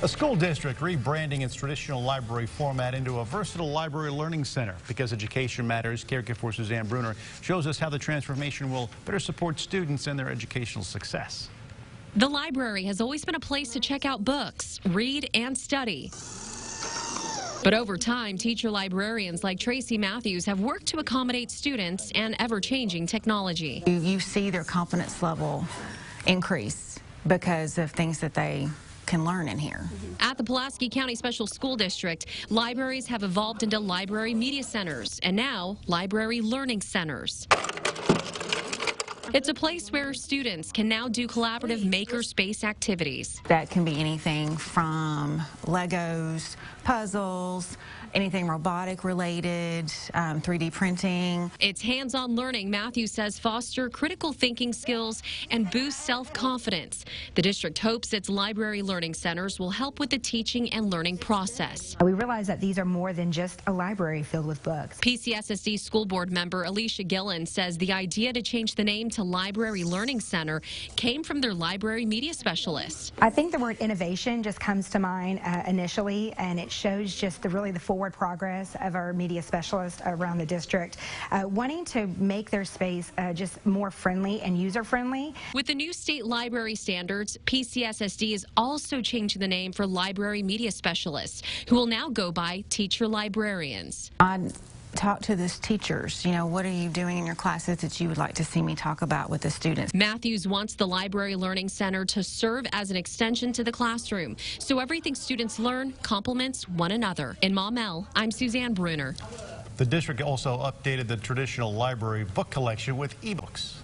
A school district rebranding its traditional library format into a versatile library learning center. Because education matters, caregiver Suzanne Bruner shows us how the transformation will better support students and their educational success. The library has always been a place to check out books, read, and study. But over time, teacher librarians like Tracy Matthews have worked to accommodate students and ever changing technology. You, you see their confidence level increase because of things that they can learn in here. At the Pulaski County Special School District, libraries have evolved into library media centers and now library learning centers. It's a place where students can now do collaborative makerspace activities. That can be anything from Legos, puzzles, anything robotic related, um, 3D printing. It's hands-on learning, Matthews says, foster critical thinking skills and boost self-confidence. The district hopes its library learning centers will help with the teaching and learning process. We realize that these are more than just a library filled with books. PCSSD school board member Alicia Gillen says the idea to change the name to Library Learning Center came from their library media specialist. I think the word innovation just comes to mind uh, initially, and it shows just the really the forward progress of our media specialists around the district, uh, wanting to make their space uh, just more friendly and user friendly. With the new state library standards, PCSSD is also changing the name for library media specialists, who will now go by teacher librarians. I talk to the teachers, you know, what are you doing in your classes that you would like to see me talk about with the students? Matthews wants the Library Learning Center to serve as an extension to the classroom, so everything students learn complements one another. In Maumelle, I'm Suzanne Bruner. The district also updated the traditional library book collection with ebooks.